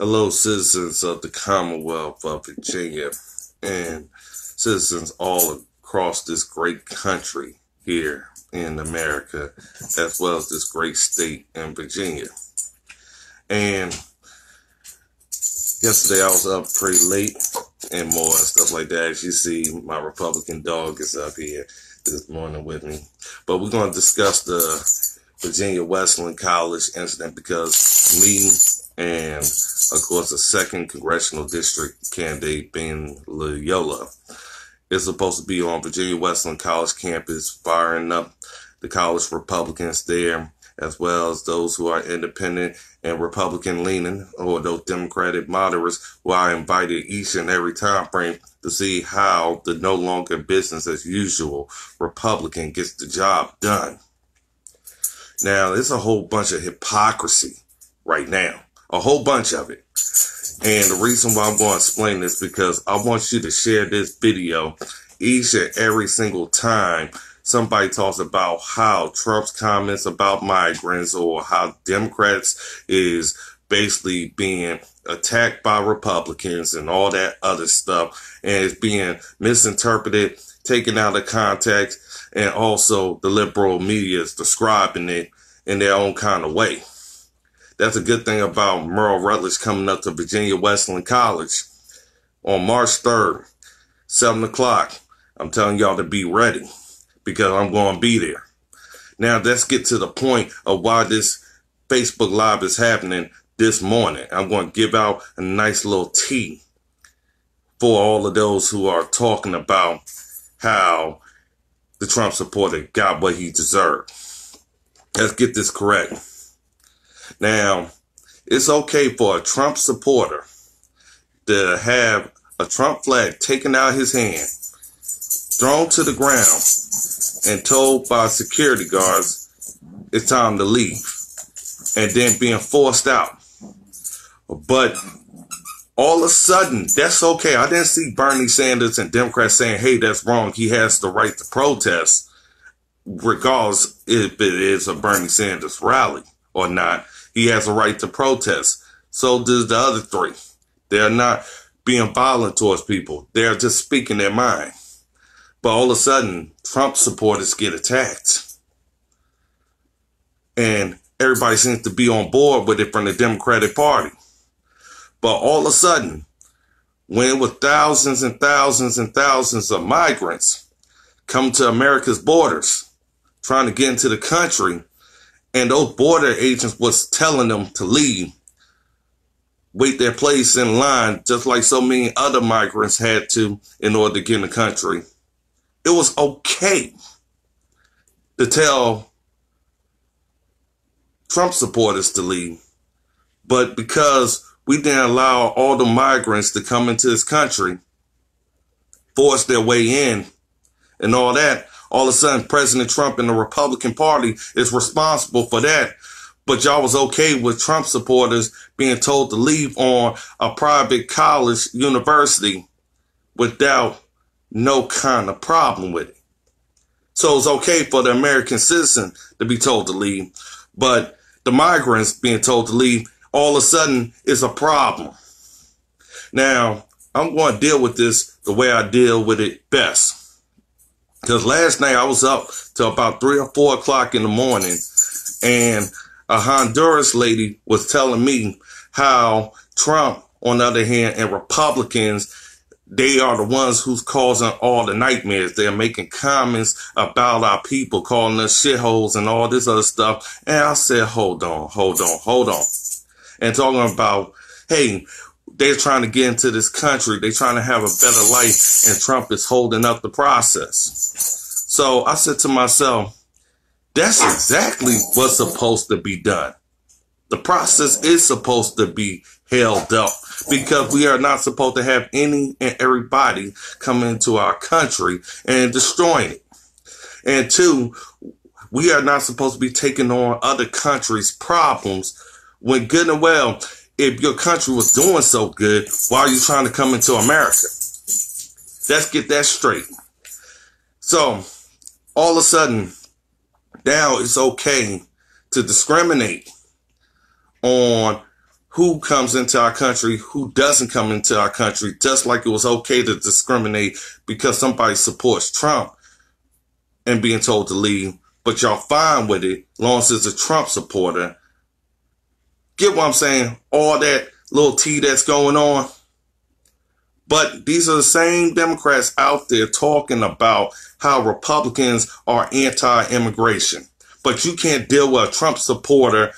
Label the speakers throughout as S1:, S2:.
S1: Hello, citizens of the Commonwealth of Virginia and citizens all across this great country here in America, as well as this great state in Virginia. And yesterday I was up pretty late and more and stuff like that. As you see, my Republican dog is up here this morning with me. But we're going to discuss the Virginia Wesleyan College incident because me and of course, the second congressional district candidate, Ben Loyola, is supposed to be on Virginia Wesleyan College campus, firing up the college Republicans there, as well as those who are independent and Republican leaning, or those Democratic moderates, who are invited each and every time frame to see how the no longer business as usual Republican gets the job done. Now, there's a whole bunch of hypocrisy right now a whole bunch of it. And the reason why I'm going to explain this because I want you to share this video each and every single time somebody talks about how Trump's comments about migrants or how Democrats is basically being attacked by Republicans and all that other stuff and it's being misinterpreted, taken out of context, and also the liberal media is describing it in their own kind of way. That's a good thing about Merle Rutledge coming up to Virginia Wesleyan College on March 3rd, 7 o'clock. I'm telling y'all to be ready because I'm going to be there. Now, let's get to the point of why this Facebook Live is happening this morning. I'm going to give out a nice little tea for all of those who are talking about how the Trump supporter got what he deserved. Let's get this correct. Now, it's okay for a Trump supporter to have a Trump flag taken out his hand, thrown to the ground, and told by security guards it's time to leave, and then being forced out. But all of a sudden, that's okay. I didn't see Bernie Sanders and Democrats saying, hey, that's wrong. He has the right to protest, regardless if it is a Bernie Sanders rally or not he has a right to protest. So does the other three. They're not being violent towards people. They're just speaking their mind. But all of a sudden, Trump supporters get attacked. And everybody seems to be on board with it from the Democratic Party. But all of a sudden, when with thousands and thousands and thousands of migrants come to America's borders, trying to get into the country, and those border agents was telling them to leave, wait their place in line, just like so many other migrants had to in order to get in the country. It was okay to tell Trump supporters to leave. But because we didn't allow all the migrants to come into this country, force their way in, and all that, all of a sudden President Trump and the Republican Party is responsible for that. But y'all was okay with Trump supporters being told to leave on a private college university without no kind of problem with it. So it's okay for the American citizen to be told to leave, but the migrants being told to leave all of a sudden is a problem. Now, I'm going to deal with this the way I deal with it best. Because last night I was up till about three or four o'clock in the morning, and a Honduras lady was telling me how Trump, on the other hand, and Republicans, they are the ones who's causing all the nightmares. They're making comments about our people, calling us shitholes and all this other stuff. And I said, hold on, hold on, hold on. And talking about, hey, they're trying to get into this country. They're trying to have a better life, and Trump is holding up the process. So I said to myself, that's exactly what's supposed to be done. The process is supposed to be held up because we are not supposed to have any and everybody come into our country and destroying it. And two, we are not supposed to be taking on other countries' problems when good and well if your country was doing so good, why are you trying to come into America? Let's get that straight. So, all of a sudden, now it's okay to discriminate on who comes into our country, who doesn't come into our country, just like it was okay to discriminate because somebody supports Trump and being told to leave, but y'all fine with it, long as it's a Trump supporter. Get what I'm saying? All that little tea that's going on. But these are the same Democrats out there talking about how Republicans are anti-immigration. But you can't deal with a Trump supporter,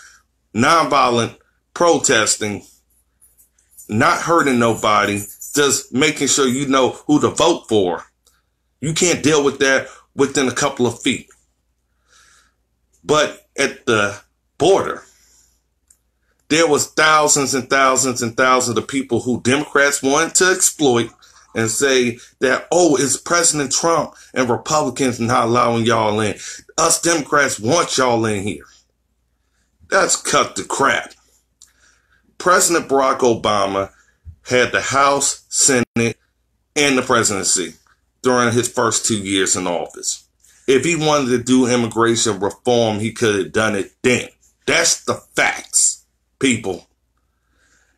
S1: nonviolent protesting, not hurting nobody, just making sure you know who to vote for. You can't deal with that within a couple of feet. But at the border, there was thousands and thousands and thousands of people who Democrats wanted to exploit and say that, oh, it's President Trump and Republicans not allowing y'all in. Us Democrats want y'all in here. That's cut the crap. President Barack Obama had the House, Senate, and the presidency during his first two years in office. If he wanted to do immigration reform, he could have done it then. That's the facts, people.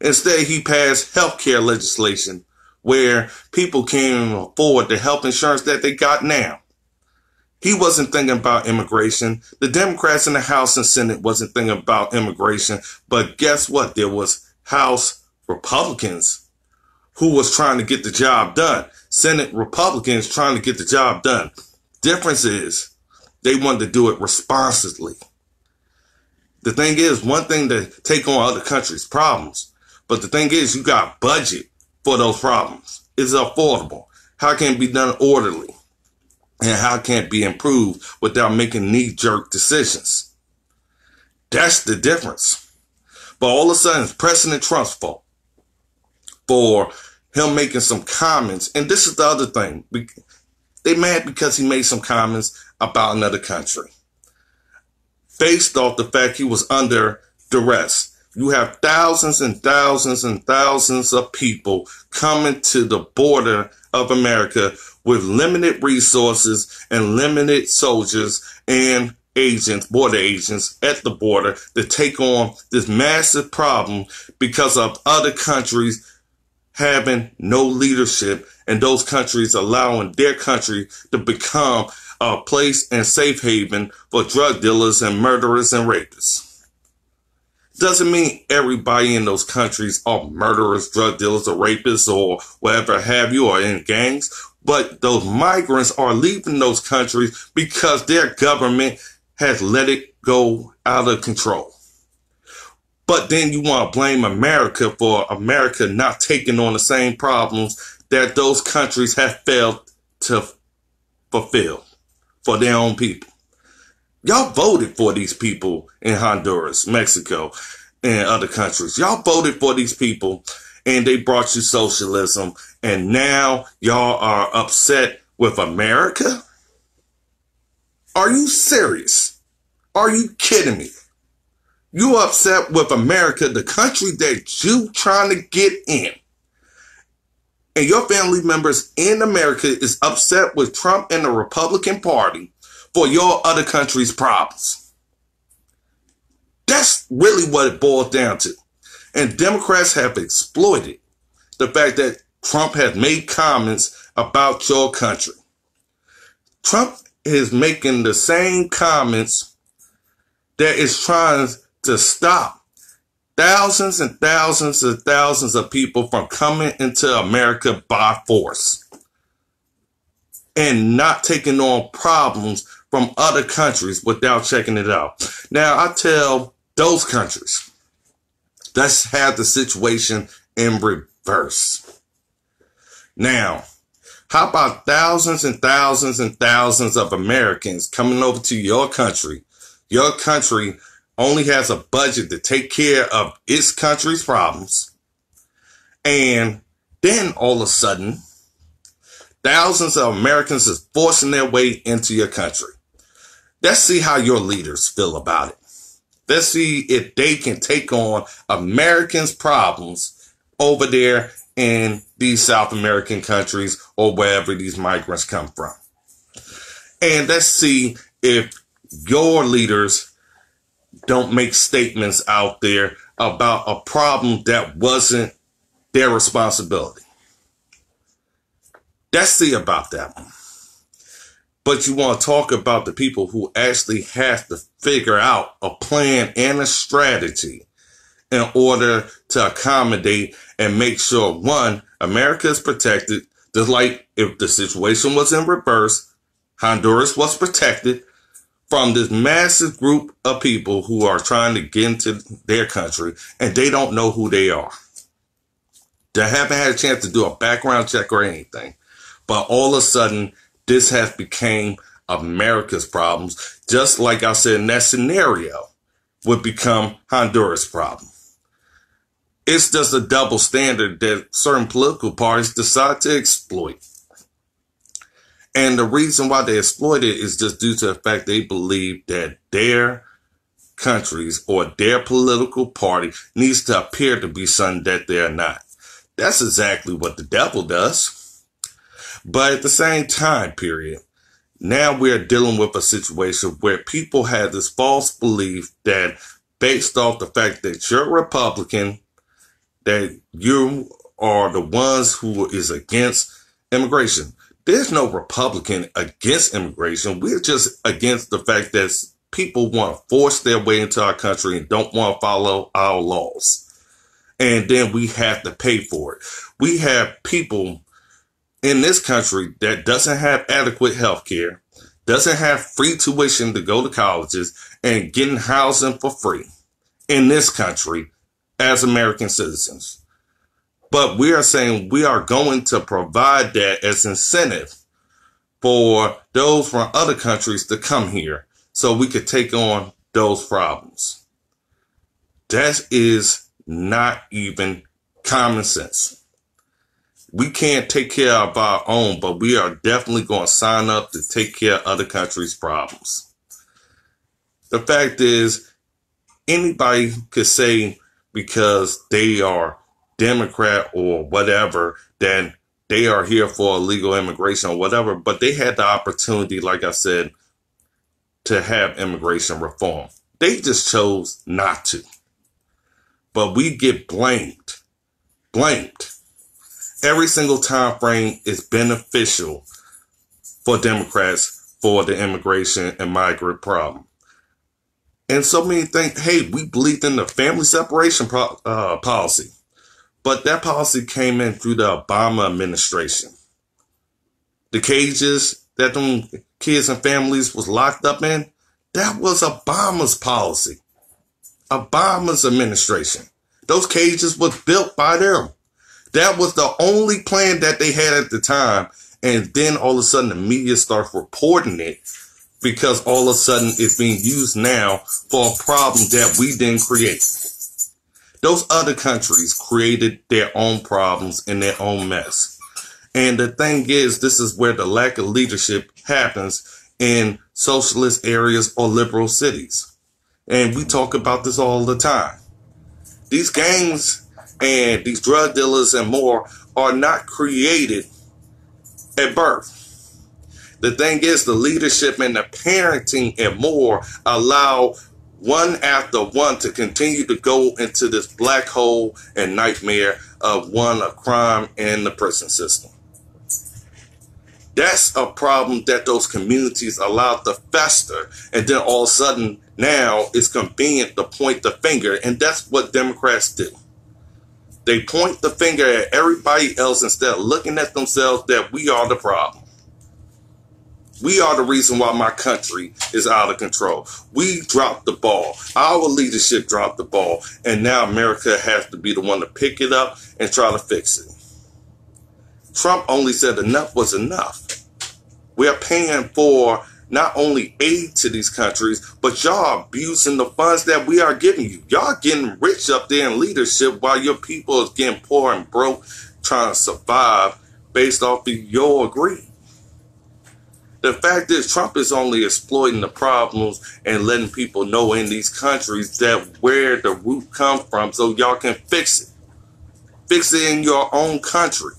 S1: Instead, he passed health care legislation where people can't afford the health insurance that they got now. He wasn't thinking about immigration. The Democrats in the House and Senate wasn't thinking about immigration. But guess what? There was House Republicans who was trying to get the job done. Senate Republicans trying to get the job done. Difference is they wanted to do it responsibly. The thing is, one thing to take on other countries' problems, but the thing is, you got budget for those problems. It's affordable. How can it be done orderly? and how can it be improved without making knee jerk decisions. That's the difference. But all of a sudden, it's President Trump's fault for him making some comments. And this is the other thing. They mad because he made some comments about another country. Based off the fact he was under duress. You have thousands and thousands and thousands of people coming to the border of America with limited resources and limited soldiers and agents, border agents at the border to take on this massive problem because of other countries having no leadership and those countries allowing their country to become a place and safe haven for drug dealers and murderers and rapists. Doesn't mean everybody in those countries are murderers, drug dealers, or rapists, or whatever have you, or in gangs. But those migrants are leaving those countries because their government has let it go out of control. But then you want to blame America for America not taking on the same problems that those countries have failed to fulfill for their own people. Y'all voted for these people in Honduras, Mexico, and other countries. Y'all voted for these people and they brought you socialism and now y'all are upset with America? Are you serious? Are you kidding me? You upset with America, the country that you trying to get in. And your family members in America is upset with Trump and the Republican Party for your other country's problems. That's really what it boils down to. And Democrats have exploited the fact that Trump has made comments about your country. Trump is making the same comments that is trying to stop thousands and thousands and thousands of people from coming into America by force and not taking on problems from other countries without checking it out. Now, I tell those countries, let's have the situation in reverse. Now, how about thousands and thousands and thousands of Americans coming over to your country? Your country only has a budget to take care of its country's problems. And then all of a sudden, thousands of Americans is forcing their way into your country. Let's see how your leaders feel about it. Let's see if they can take on Americans' problems over there in these South American countries or wherever these migrants come from. And let's see if your leaders don't make statements out there about a problem that wasn't their responsibility. That's the about that one. But you want to talk about the people who actually have to figure out a plan and a strategy in order to accommodate and make sure one, America is protected, just like if the situation was in reverse, Honduras was protected from this massive group of people who are trying to get into their country and they don't know who they are. They haven't had a chance to do a background check or anything. But all of a sudden, this has become America's problems, just like I said in that scenario would become Honduras' problem. It's just a double standard that certain political parties decide to exploit. And the reason why they exploit it is just due to the fact they believe that their countries or their political party needs to appear to be something that they're not. That's exactly what the devil does. But at the same time period, now we're dealing with a situation where people have this false belief that based off the fact that you're Republican, that you are the ones who is against immigration. There's no Republican against immigration. We're just against the fact that people want to force their way into our country and don't want to follow our laws. And then we have to pay for it. We have people in this country that doesn't have adequate health care, doesn't have free tuition to go to colleges, and getting housing for free in this country as American citizens. But we are saying we are going to provide that as incentive for those from other countries to come here so we could take on those problems. That is not even common sense. We can't take care of our own, but we are definitely going to sign up to take care of other countries' problems. The fact is, anybody could say because they are Democrat or whatever, then they are here for illegal immigration or whatever. But they had the opportunity, like I said, to have immigration reform. They just chose not to. But we get blamed, blamed. Every single time frame is beneficial for Democrats for the immigration and migrant problem. And so many think, hey, we believed in the family separation pro- uh, policy. But that policy came in through the Obama administration. The cages that them kids and families was locked up in, that was Obama's policy. Obama's administration. Those cages was built by them. That was the only plan that they had at the time. And then all of a sudden the media starts reporting it because all of a sudden it's being used now for a problem that we didn't create. Those other countries created their own problems and their own mess. And the thing is, this is where the lack of leadership happens in socialist areas or liberal cities. And we talk about this all the time. These gangs and these drug dealers and more are not created at birth. The thing is, the leadership and the parenting and more allow one after one to continue to go into this black hole and nightmare of one, a crime in the prison system. That's a problem that those communities allow to fester. And then all of a sudden, now it's convenient to point the finger. And that's what Democrats do. They point the finger at everybody else instead of looking at themselves that we are the problem. We are the reason why my country is out of control. We dropped the ball. Our leadership dropped the ball. And now America has to be the one to pick it up and try to fix it. Trump only said enough was enough. We are paying for not only aid to these countries, but y'all abusing the funds that we are giving you. Y'all getting rich up there in leadership while your people is getting poor and broke trying to survive based off of your greed. The fact is, Trump is only exploiting the problems and letting people know in these countries that where the root comes from so y'all can fix it. Fix it in your own country.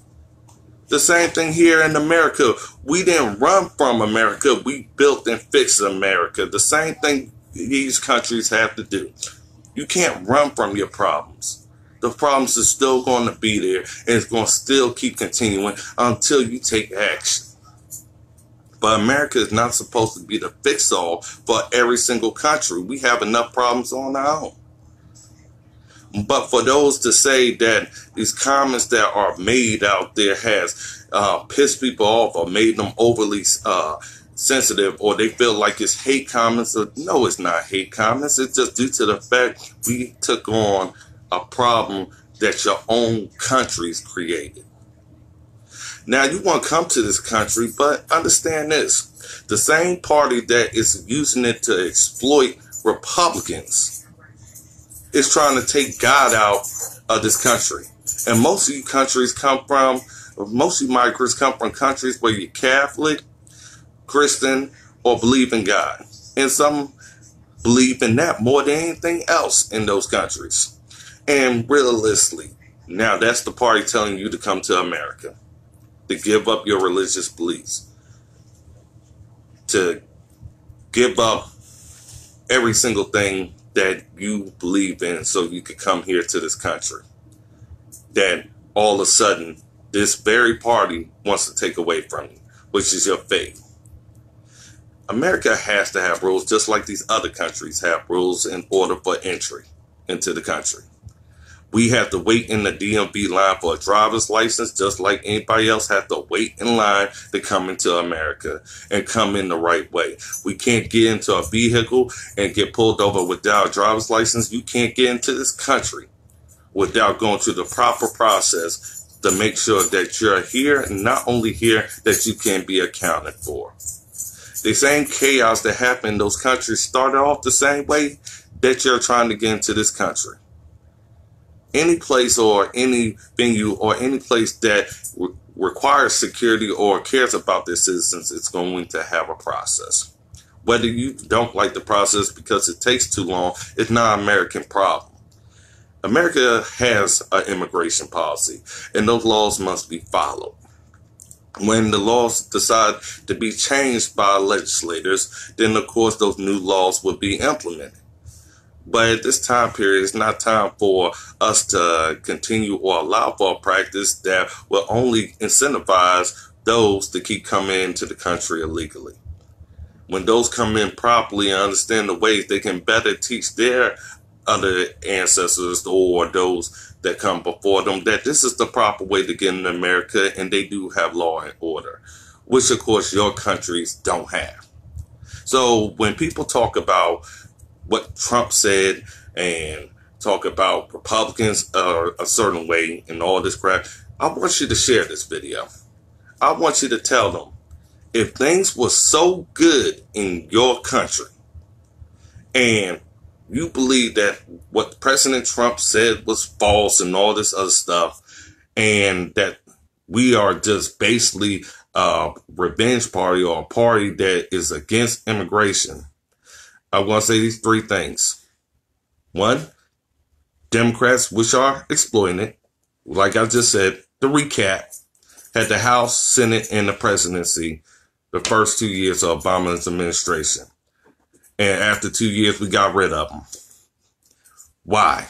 S1: The same thing here in America. We didn't run from America. We built and fixed America. The same thing these countries have to do. You can't run from your problems. The problems are still going to be there and it's going to still keep continuing until you take action. But America is not supposed to be the fix all for every single country. We have enough problems on our own. But for those to say that these comments that are made out there has uh, pissed people off or made them overly uh, sensitive or they feel like it's hate comments, no, it's not hate comments. It's just due to the fact we took on a problem that your own countries created. Now you want to come to this country, but understand this. The same party that is using it to exploit Republicans is trying to take God out of this country. And most of you countries come from, most of you migrants come from countries where you're Catholic, Christian, or believe in God. And some believe in that more than anything else in those countries. And realistically, now that's the party telling you to come to America, to give up your religious beliefs, to give up every single thing that you believe in so you could come here to this country. That all of a sudden, this very party wants to take away from you, which is your faith. America has to have rules just like these other countries have rules in order for entry into the country. We have to wait in the DMV line for a driver's license just like anybody else has to wait in line to come into America and come in the right way. We can't get into a vehicle and get pulled over without a driver's license. You can't get into this country without going through the proper process to make sure that you're here and not only here, that you can be accounted for. The same chaos that happened in those countries started off the same way that you're trying to get into this country any place or any venue or any place that re- requires security or cares about their citizens is going to have a process. Whether you don't like the process because it takes too long, it's not an American problem. America has an immigration policy, and those laws must be followed. When the laws decide to be changed by legislators, then of course those new laws will be implemented. But at this time period, it's not time for us to continue or allow for a practice that will only incentivize those to keep coming into the country illegally. When those come in properly and understand the ways, they can better teach their other ancestors or those that come before them that this is the proper way to get in America and they do have law and order, which of course your countries don't have. So when people talk about what Trump said and talk about Republicans uh, a certain way and all this crap, I want you to share this video. I want you to tell them if things were so good in your country and you believe that what President Trump said was false and all this other stuff, and that we are just basically a revenge party or a party that is against immigration I'm going to say these three things. One, Democrats, which are exploiting it, like I just said, the recap had the House, Senate, and the presidency the first two years of Obama's administration. And after two years, we got rid of them. Why?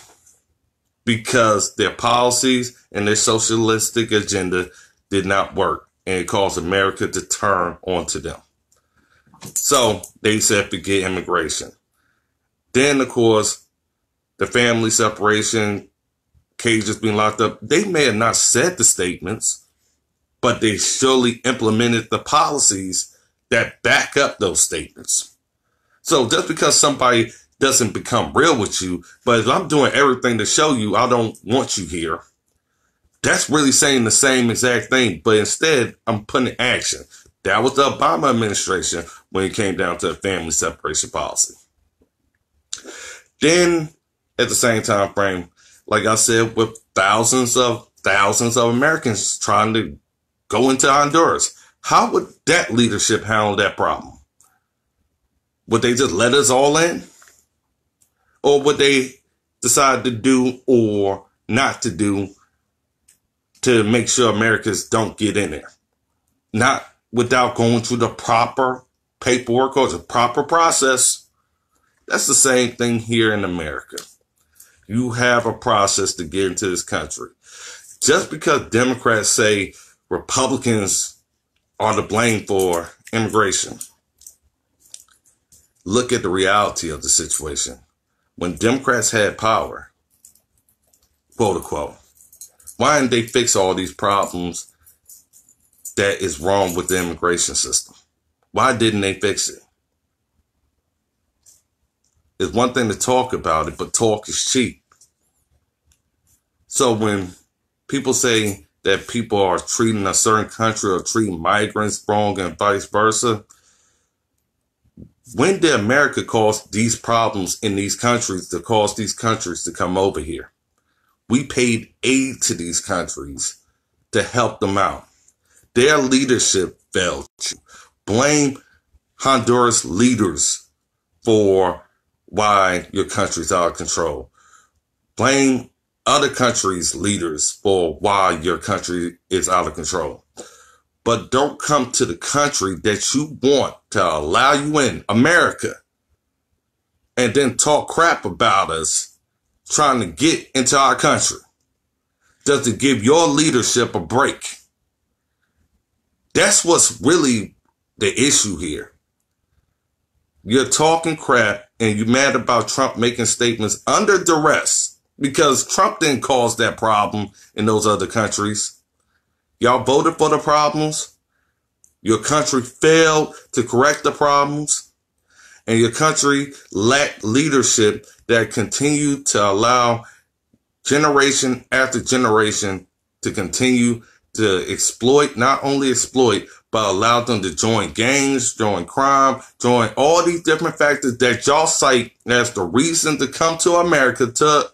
S1: Because their policies and their socialistic agenda did not work, and it caused America to turn onto them. So they said forget immigration. Then, of course, the family separation, cages being locked up, they may have not said the statements, but they surely implemented the policies that back up those statements. So just because somebody doesn't become real with you, but if I'm doing everything to show you I don't want you here, that's really saying the same exact thing, but instead I'm putting action. That was the Obama administration when it came down to the family separation policy. Then, at the same time frame, like I said, with thousands of thousands of Americans trying to go into Honduras, how would that leadership handle that problem? Would they just let us all in? Or would they decide to do or not to do to make sure Americans don't get in there? Not without going through the proper paperwork or the proper process. That's the same thing here in America. You have a process to get into this country. Just because Democrats say Republicans are to blame for immigration, look at the reality of the situation. When Democrats had power, quote unquote, why didn't they fix all these problems that is wrong with the immigration system? Why didn't they fix it? It's one thing to talk about it, but talk is cheap. So when people say that people are treating a certain country or treating migrants wrong and vice versa, when did America cause these problems in these countries to cause these countries to come over here? We paid aid to these countries to help them out. Their leadership failed you. Blame Honduras leaders for why your country's out of control. Blame other countries' leaders for why your country is out of control. But don't come to the country that you want to allow you in, America, and then talk crap about us trying to get into our country just to give your leadership a break. That's what's really the issue here. You're talking crap and you're mad about Trump making statements under duress because Trump didn't cause that problem in those other countries. Y'all voted for the problems. Your country failed to correct the problems and your country lacked leadership that continued to allow generation after generation to continue to exploit, not only exploit, but allowed them to join gangs, join crime, join all these different factors that y'all cite as the reason to come to America to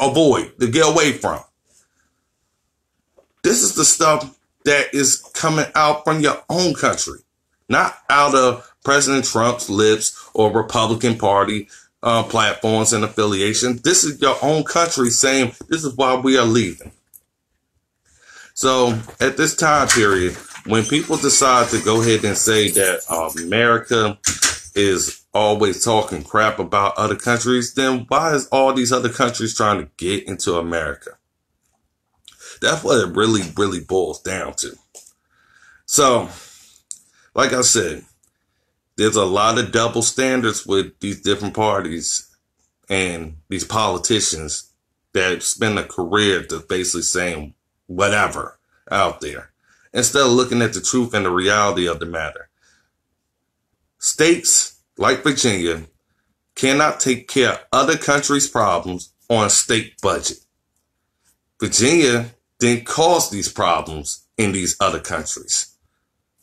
S1: avoid, to get away from. This is the stuff that is coming out from your own country, not out of President Trump's lips or Republican Party uh, platforms and affiliation. This is your own country saying this is why we are leaving. So at this time period, when people decide to go ahead and say that America is always talking crap about other countries, then why is all these other countries trying to get into America? That's what it really, really boils down to. So, like I said, there's a lot of double standards with these different parties and these politicians that spend a career to basically saying whatever out there instead of looking at the truth and the reality of the matter. States like Virginia cannot take care of other countries' problems on a state budget. Virginia didn't cause these problems in these other countries.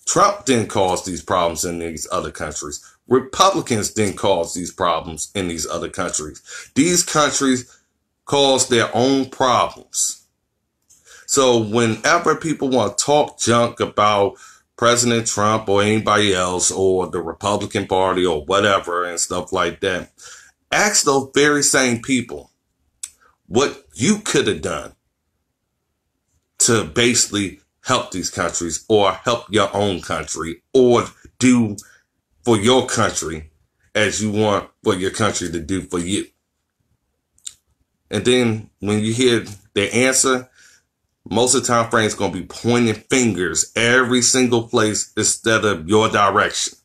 S1: Trump didn't cause these problems in these other countries. Republicans didn't cause these problems in these other countries. These countries caused their own problems. So whenever people want to talk junk about President Trump or anybody else or the Republican Party or whatever and stuff like that, ask those very same people what you could have done to basically help these countries or help your own country or do for your country as you want for your country to do for you. And then when you hear the answer, most of the time frames going to be pointing fingers every single place instead of your direction.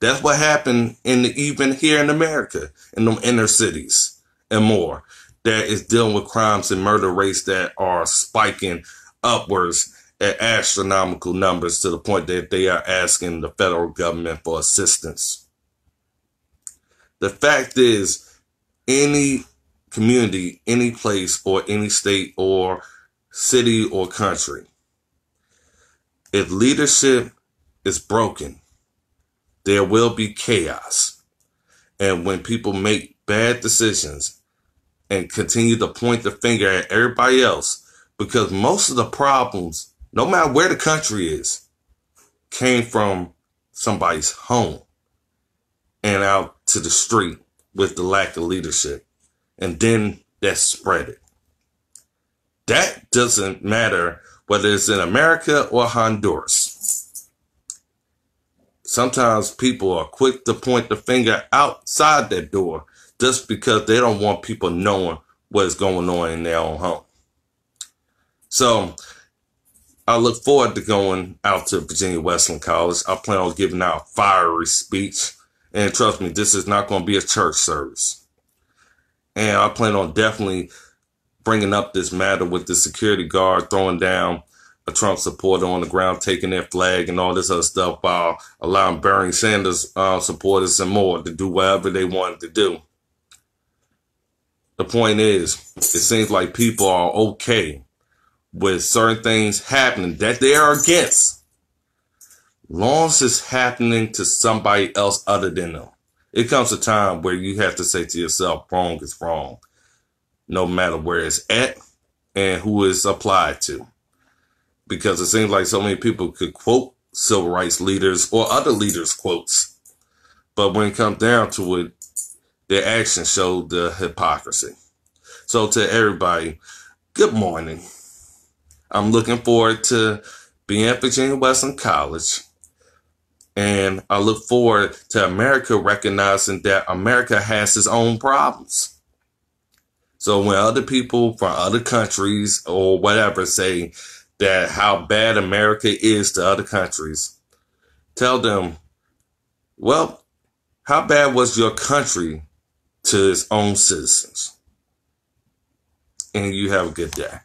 S1: That's what happened in the, even here in America, in the inner cities and more, that is dealing with crimes and murder rates that are spiking upwards at astronomical numbers to the point that they are asking the federal government for assistance. The fact is, any community, any place, or any state or city, or country. If leadership is broken, there will be chaos. And when people make bad decisions and continue to point the finger at everybody else, because most of the problems, no matter where the country is, came from somebody's home and out to the street with the lack of leadership. And then that spread it. That doesn't matter whether it's in America or Honduras. Sometimes people are quick to point the finger outside that door just because they don't want people knowing what's going on in their own home. So I look forward to going out to Virginia Wesleyan College. I plan on giving out a fiery speech. And trust me, this is not going to be a church service. And I plan on definitely bringing up this matter with the security guard throwing down a Trump supporter on the ground, taking their flag and all this other stuff while allowing Bernie Sanders uh, supporters and more to do whatever they wanted to do. The point is, it seems like people are okay with certain things happening that they are against. Long is happening to somebody else other than them. It comes a time where you have to say to yourself, wrong is wrong, no matter where it's at and who it's applied to. Because it seems like so many people could quote civil rights leaders or other leaders' quotes. But when it comes down to it, their actions show the hypocrisy. So to everybody, good morning. I'm looking forward to being at Virginia Wesleyan College. And I look forward to America recognizing that America has its own problems. So when other people from other countries or whatever say that how bad America is to other countries, tell them, well, how bad was your country to its own citizens? And you have a good day.